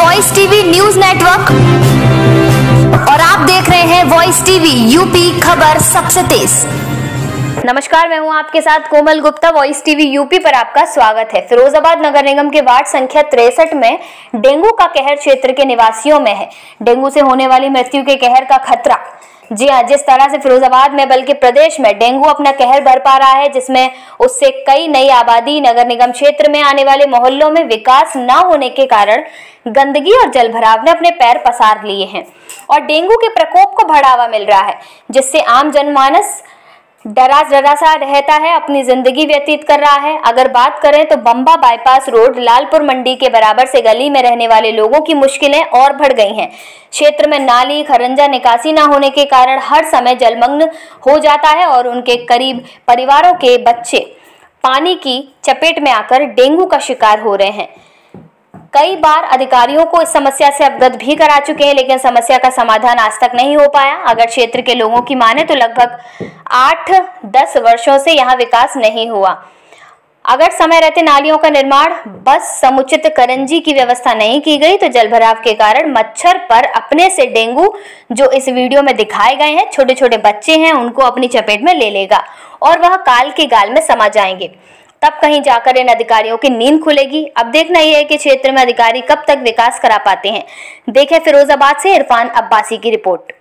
Voice TV news network और आप देख रहे हैं वॉइस टीवी यूपी खबर सबसे तेज। नमस्कार, मैं हूँ आपके साथ Komal Gupta. Voice TV UP पर आपका स्वागत है। फिरोजाबाद नगर निगम के वार्ड संख्या तिरसठ में डेंगू का कहर क्षेत्र के निवासियों में है। डेंगू से होने वाली मृत्यु के कहर का खतरा। जी हाँ जिस तरह से फिरोजाबाद में, बल्कि प्रदेश में डेंगू अपना कहर भर पा रहा है, जिसमें उससे कई नई आबादी नगर निगम क्षेत्र में आने वाले मोहल्लों में विकास न होने के कारण गंदगी और जल भराव ने अपने पैर पसार लिए हैं। और डेंगू के प्रकोप को बढ़ावा मिल रहा है, जिससे आम जनमानस डरा डरा सा रहता है, अपनी ज़िंदगी व्यतीत कर रहा है। अगर बात करें तो बम्बा बाईपास रोड लालपुर मंडी के बराबर से गली में रहने वाले लोगों की मुश्किलें और बढ़ गई हैं। क्षेत्र में नाली, खरंजा, निकासी न होने के कारण हर समय जलमग्न हो जाता है और उनके करीब परिवारों के बच्चे पानी की चपेट में आकर डेंगू का शिकार हो रहे हैं। कई बार अधिकारियों को इस समस्या से अवगत भी करा चुके हैं, लेकिन समस्या का समाधान आज तक नहीं हो पाया। अगर क्षेत्र के लोगों की माने तो लगभग आठ दस वर्षों से यहाँ विकास नहीं हुआ। अगर समय रहते नालियों का निर्माण, बस समुचित करंजी की व्यवस्था नहीं की गई तो जलभराव के कारण मच्छर पर अपने से डेंगू, जो इस वीडियो में दिखाए गए हैं छोटे छोटे बच्चे हैं, उनको अपनी चपेट में ले लेगा और वह काल के गाल में समा जाएँगे। तब कहीं जाकर इन अधिकारियों की नींद खुलेगी। अब देखना यह है कि क्षेत्र में अधिकारी कब तक विकास करा पाते हैं। देखें फिरोजाबाद से इरफान अब्बासी की रिपोर्ट।